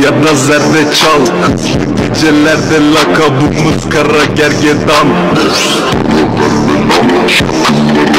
ya da zerreçal Gecelerde lakabımız kara gergedan.